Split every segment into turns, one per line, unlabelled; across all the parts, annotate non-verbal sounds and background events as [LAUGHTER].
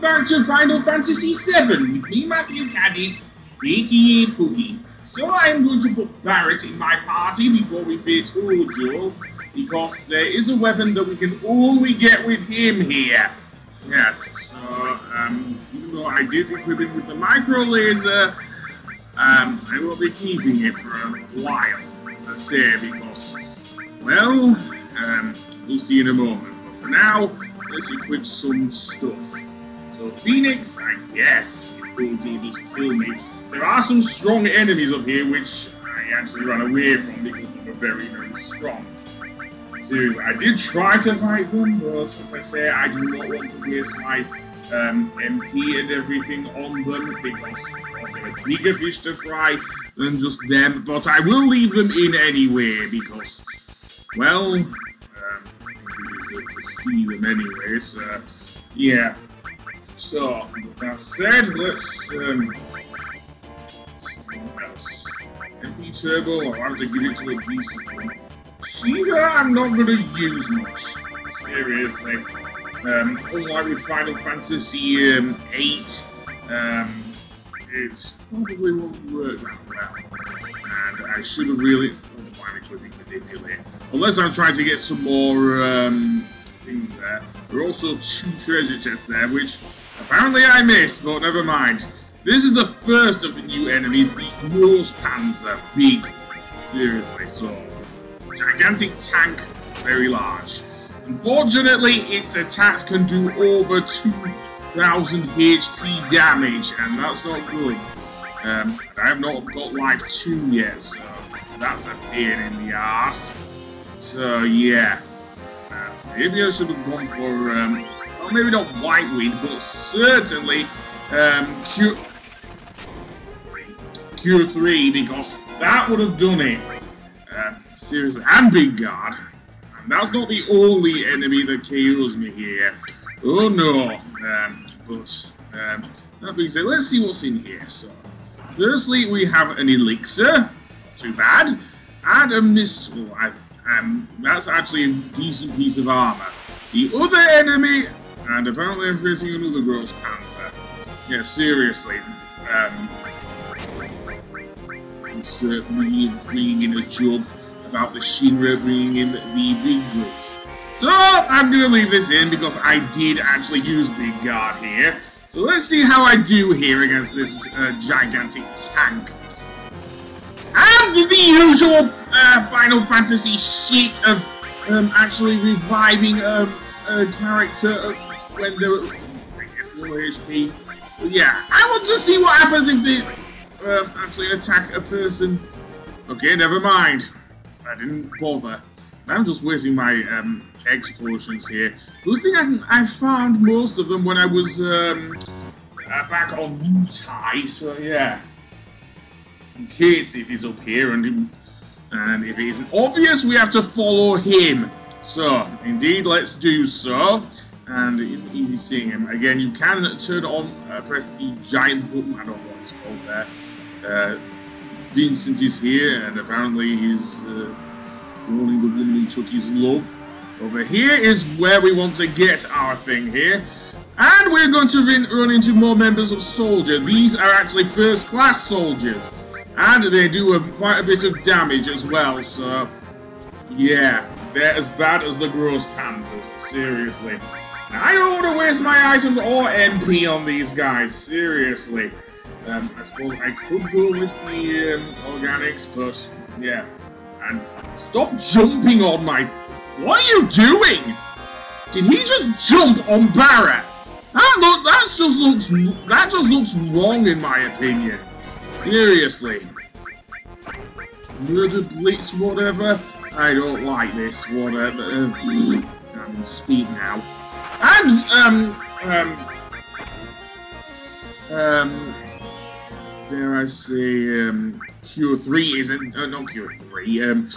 Back to Final Fantasy VII with me, Matthew Caddis, aka Puggy. So I'm going to put Barret in my party before we face Hojo, because there is a weapon that we can only get with him here. Yes, so, um, even though I did equip him with the micro laser, um, I will be keeping it for a while, I say, because, well, um, we'll see in a moment. But for now, let's equip some stuff. So Phoenix, I guess, will just kill me. There are some strong enemies up here, which I actually run away from because they're very, very strong. Seriously, I did try to fight them, but as I say, I do not want to waste my um, MP and everything on them because they're bigger fish to fry than just them. But I will leave them in anyway because, well, um, to see them anyway. So, yeah. So, that said, let's um, else? Turbo, I'll have to give it to a decent one. Shiva, I'm not going to use much. Seriously. Um, unlike with Final Fantasy um, 8, um, it probably won't work that well. And I should have really... I manipulate? Unless I'm trying to get some more um, things there. There are also two treasure chests there, which apparently I missed, but never mind. This is the first of the new enemies, the Gross Panzer. Big. Seriously, so... Gigantic tank, very large. Unfortunately, its attacks can do over 2,000 HP damage, and that's not good. Um, I have not got life 2 yet, so that's a pain in the ass. So, yeah. Uh, maybe I should have gone for, um, well, maybe not White Wind, but certainly um, Q Q3, because that would have done it. Uh, seriously, and Big Guard. And That's not the only enemy that KOs me here. Oh no. Um, but, um, that being said, let's see what's in here. So, firstly, we have an elixir. Too bad. And a mist. Oh, I, um, that's actually a decent piece of armor. The other enemy, and apparently I'm facing another Gross Panzer. Yeah, seriously. Um, certainly bringing in a job about the Shinra bringing in the big. So I'm to leave this in because I did actually use Big Guard here. So let's see how I do here against this uh, gigantic tank. And the usual uh, Final Fantasy shit of um, actually reviving um, a character guess, low HP. But yeah, I want to see what happens if they um, actually attack a person. Okay, never mind. I didn't bother. I'm just wasting my um, X-Potions here. Good thing I, I found most of them when I was um, uh, back on Wutai, so yeah. In case it is up here, and, and if it isn't obvious, we have to follow him. So, indeed, let's do so. And it's easy seeing him. Again, you can turn on, uh, press the giant button, I don't know what it's called there. Uh, Vincent is here, and apparently he's uh, ruling the woman who took his love. Over here is where we want to get our thing here. And we're going to run into more members of Soldier. These are actually first-class soldiers. And they do a, quite a bit of damage as well, so... Yeah, they're as bad as the Gross Panzers, seriously. I don't want to waste my items or MP on these guys, seriously. Um, I suppose I could go with the um, organics, but yeah. And stop jumping on my... What are you doing? Did he just jump on Barret? That look, that just looks, that just looks wrong in my opinion. Seriously. Murder Blitz, whatever. I don't like this, whatever. I'm in speed now. And, um, um, um, dare I say, um, Q3 isn't, uh, not Q3, um,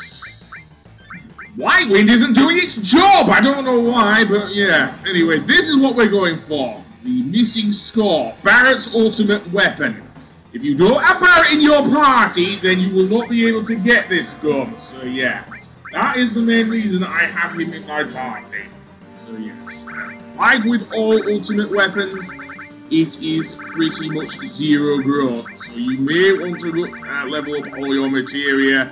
White Wind isn't doing its job! I don't know why, but yeah. Anyway, this is what we're going for. The missing score. Barret's ultimate weapon. If you don't have Barrett in your party, then you will not be able to get this gun. So yeah, that is the main reason I have him in my party. So yes, like with all ultimate weapons, it is pretty much zero growth. So you may want to look, uh, level up all your materia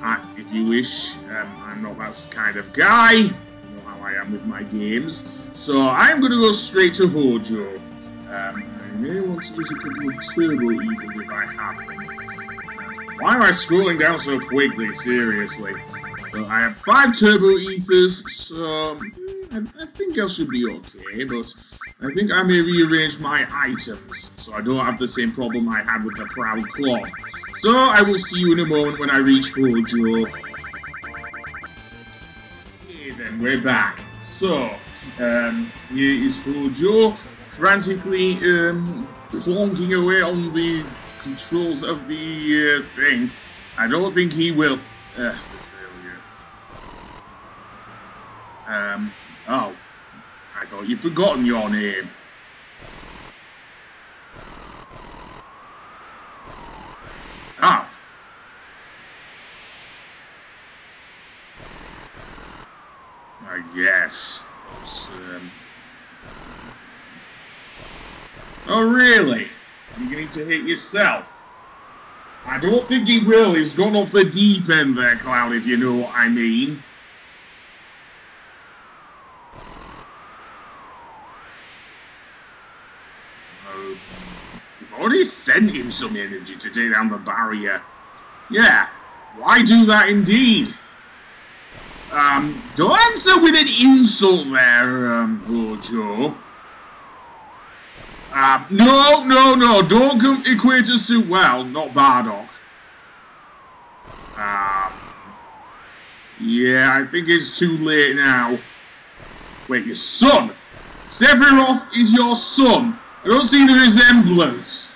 uh, if you wish. Um, I'm not that kind of guy. You know how I am with my games. So I'm going to go straight to Hojo. Um, I may want to use a couple of turbo ethers if I have them. Why am I scrolling down so quickly? Seriously. I have five turbo ethers, so I, I think I should be okay, but I think I may rearrange my items so I don't have the same problem I had with the Proud Clod. So I will see you in a moment when I reach Hojo. Okay then, we're back. So, um, here is Hojo frantically um, plonking away on the controls of the uh, thing. I don't think he will. Uh, um, oh, I thought you'd forgotten your name. Ah. I guess. Um... Oh, really? You're going to hit yourself? I don't think he will. He's gone off the deep end there, Cloud, if you know what I mean. Uh, you've already sent him some energy to take down the barrier. Yeah, why do that indeed? Um, don't answer with an insult there, um, Hojo. Um, no, no, no, don't equate us to, well, not Bardock. Um, yeah, I think it's too late now. Wait, your son? Sephiroth is your son? I don't see the resemblance.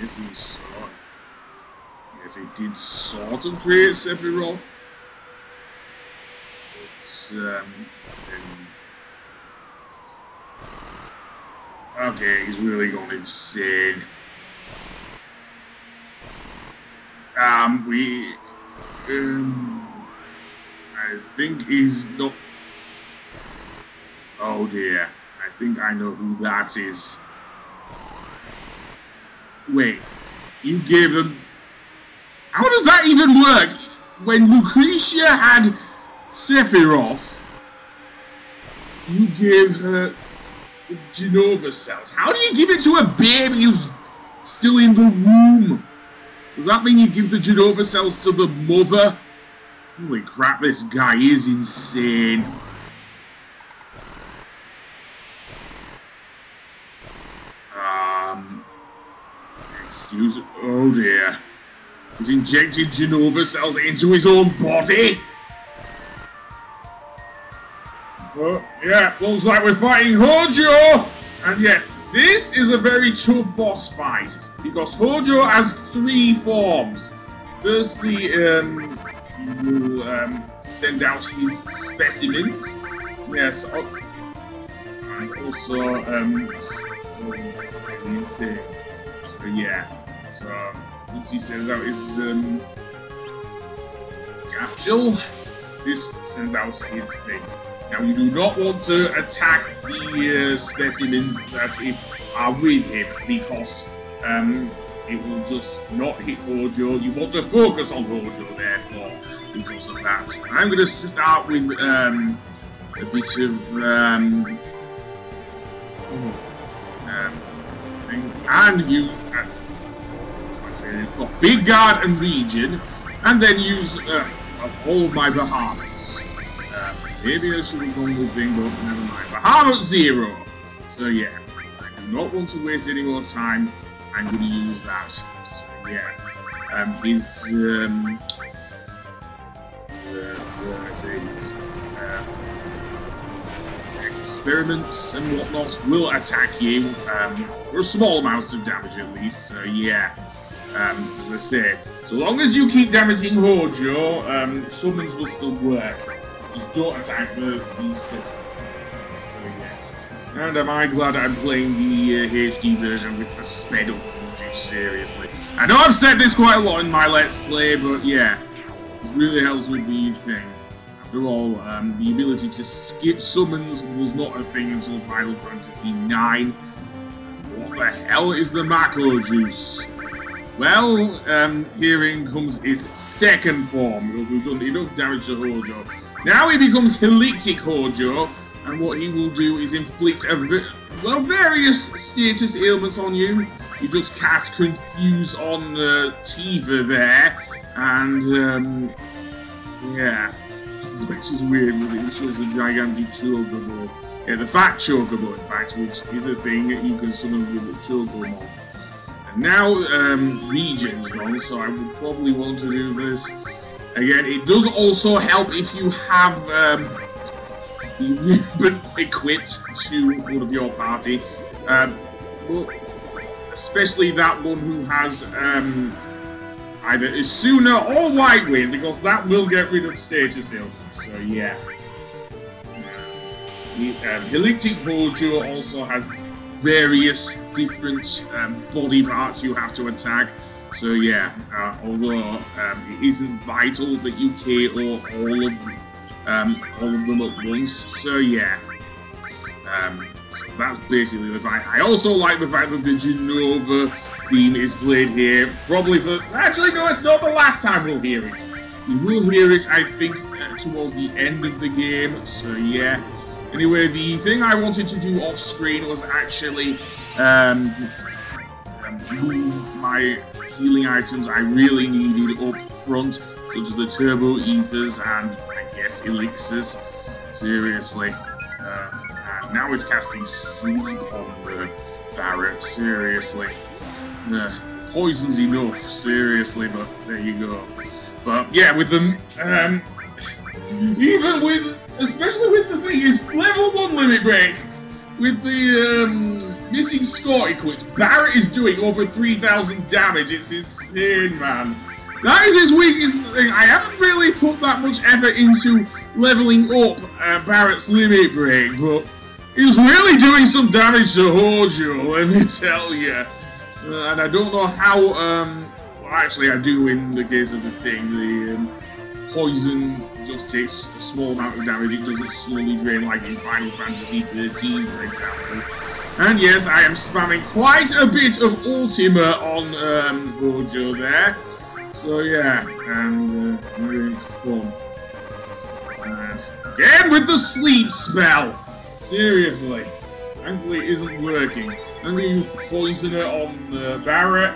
Yes, he Yes, he did sort of create Sephiroth. But, um, Okay, he's really going insane. Um, we... Um, I think he's not... Oh dear. I think I know who that is. Wait. You gave him... How does that even work? When Lucretia had Sephiroth, you gave her Genova cells. How do you give it to a baby who's still in the womb? Does that mean you give the Genova cells to the mother? Holy crap, this guy is insane. Um, excuse, oh dear. He's injected Genova cells into his own body? Oh, yeah, looks like we're fighting Hojo! And yes, this is a very tough boss fight, because Hojo has three forms. Firstly, um, you will um, send out his specimens. Yes, oh, and also, um, so, yeah, so once he sends out his um, capsule, this sends out his thing. Now, you do not want to attack the uh, specimens that are with him because um, it will just not hit Hojo. You want to focus on Hojo, therefore, because of that. I'm going to start with um, a bit of... Um, um, and you... Uh, got Big Guard and Regen, and then use uh, all my Bahamut. Maybe I should have gone with Bingo, but never mind. Bahamut Zero? So yeah, I do not want to waste any more time. I'm going to use that. So yeah, um, his, um, uh, uh, experiments and whatnot will attack you um, for a small amount of damage at least. So yeah, um, as I say, so long as you keep damaging Hojo, um, summons will still work just don't attack the beast. So yes. And am I glad I'm playing the uh, HD version with the sped up footage, seriously. I know I've said this quite a lot in my Let's Play, but yeah. It really helps with the thing. after all, um, the ability to skip summons was not a thing until Final Fantasy IX. What the hell is the Mako Juice? Well, um, herein comes his second form. We've done enough damage to Hojo. Now he becomes Helletic Hojo, and what he will do is inflict a, well, various status ailments on you. He just cast Confuse on uh, Tifa there, and um, yeah, which is weird. It shows a gigantic chocobo. Yeah, the fat chocobo, in fact, which is a thing that you can summon with a chocobo. And now um, Regen's gone, so I would probably want to do this again. It does also help if you have um, ribbon equipped to one of your party. Um, especially that one who has um, either Esuna or Wind, because that will get rid of status ailments. So yeah. The um, Helletic Hojo also has various different um, body parts you have to attack. So yeah, uh, although um, it isn't vital that you KO all of um, all of them at once. So yeah, um, so that's basically the fight. I also like the fact that the Genova theme is played here. Probably for actually no, it's not the last time we'll hear it. We will hear it, I think, uh, towards the end of the game. So yeah. Anyway, the thing I wanted to do off screen was actually um, move my healing items I really needed up front, such as the turbo ethers and I guess elixirs. Seriously. Uh, now it's casting sleep on the Barret. Seriously. Uh, poison's enough, seriously, but there you go. But yeah, with them, um, even with, especially with the thing is level one limit break, with the um, missing score equipped, Barret is doing over 3,000 damage. It's insane, man. That is his weakest thing. I haven't really put that much effort into leveling up uh, Barret's limit break, but he's really doing some damage to Hojo, let me tell you. Uh, and I don't know how, um, well, actually I do in the case of the thing, the um, poison just takes a small amount of damage, it doesn't slowly drain like in Final Fantasy 13, for example. And yes, I am spamming quite a bit of Ultima on um, Hojo there. So yeah, and uh, fun. And again with the sleep spell! Seriously. Thankfully it isn't working. I'm going to use Poisona on the Barret.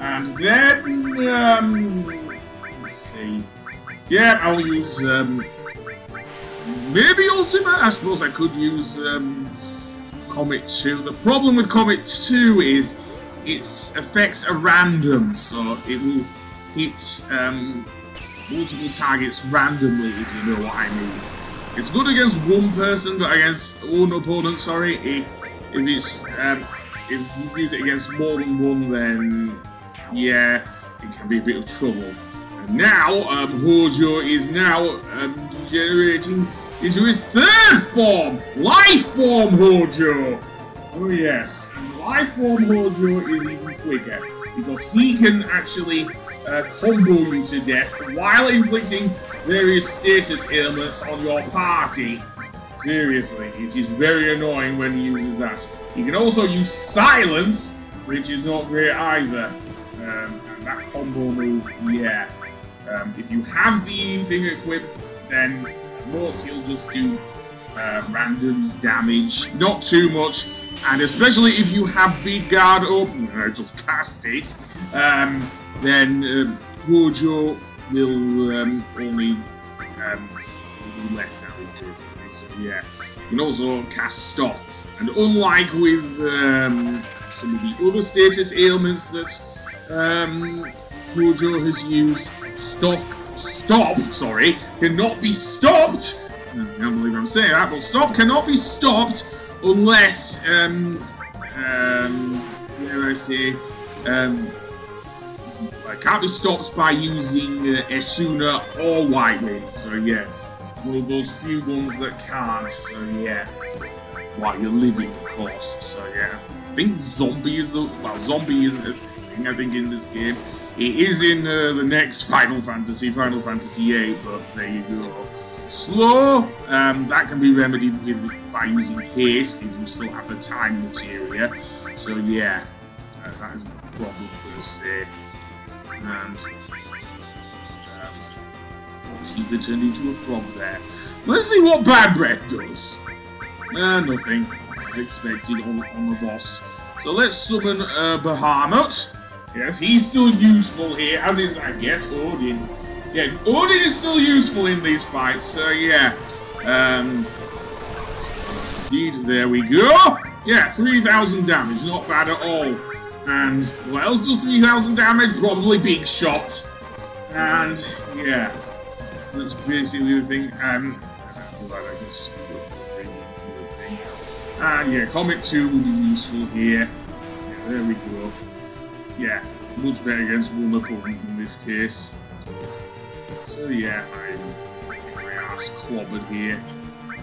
And then, um, let's see. Yeah, I'll use, um, maybe Ultimate? I suppose I could use, um, Comet 2. The problem with Comet 2 is its effects are random, so it will hit, um, multiple targets randomly, if you know what I mean. It's good against one person, but against one opponent, sorry, if, if it's, um, if you use it against more than one, then yeah, it can be a bit of trouble. Now, um, Hojo is now um, generating into his third form, Life Form Hojo. Oh yes, Life Form Hojo is even quicker because he can actually uh, combo you to death while inflicting various status ailments on your party. Seriously, it is very annoying when he uses that. You can also use Silence, which is not great either. Um, that combo move, yeah. Um, if you have the thing equipped, then most he'll just do uh, random damage, not too much. And especially if you have Big Guard up, [LAUGHS] I just cast it, um, then um, will um, only um, do less damage. So yeah, you can also cast Stop. And unlike with um, some of the other status ailments that um, has used, stop, stop, sorry, cannot be stopped. I can't believe I'm saying that, but stop cannot be stopped unless, um, um, where I say, um, I can't be stopped by using uh, Esuna or White Wind. So yeah, one of those few ones that can't. So yeah while you're living, of course. So yeah, I think zombie is the well, zombie is a thing. I think in this game, it is in uh, the next Final Fantasy, Final Fantasy VIII. But there you go. slow. Um, that can be remedied with, by using haste if you still have the time materia. So yeah, uh, that is a problem per se. And um, Tifa turned into a frog there. Let's see what Bad Breath does. Uh, nothing. Expected on, on the boss. So let's summon uh, Bahamut. Yes, he's still useful here, as is, I guess, Odin. Yeah, Odin is still useful in these fights, so yeah. Um, there we go. Yeah, 3,000 damage, not bad at all. And what else does 3,000 damage? Probably Big Shot. And, yeah, that's basically the thing. Um, and yeah, Comet 2 will be useful here. Yeah, there we go. Yeah, much better against one opponent in this case. So yeah, I'm my ass clobbered here.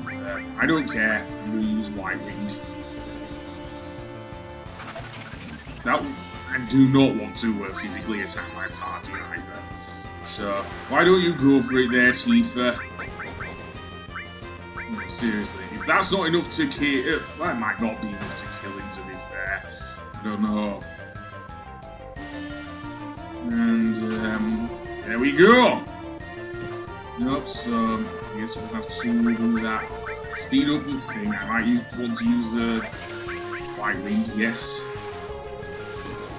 Uh, I don't care, I'm use White. That, I do not want to uh, physically attack my party either. So, why don't you go for it there, Tifa? Seriously. If that's not enough to kill... Uh, that might not be enough to kill him, to be fair. I don't know. Um, there we go! Nope, so I guess we'll have to do that. Speed up the thing. I might use, want to use the white wind, yes.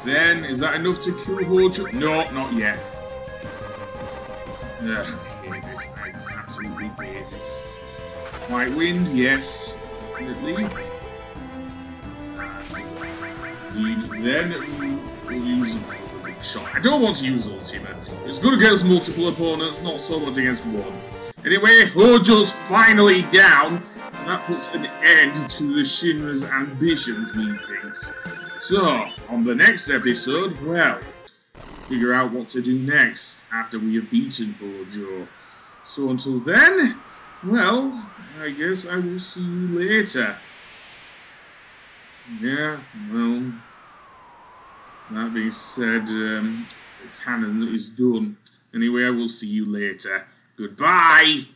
Then, is that enough to kill Hojo? No, not yet. I absolutely hate. White wind, yes. Definitely. Then we'll use shot. I don't want to use ultimate. It's good against multiple opponents, not so much against one. Anyway, Hojo's finally down. And that puts an end to the Shinra's ambitions, methinks. So, on the next episode, well, figure out what to do next after we have beaten Hojo. So until then, well, I guess I will see you later. Yeah, well, that being said, um, the cannon is done. Anyway, I will see you later. Goodbye!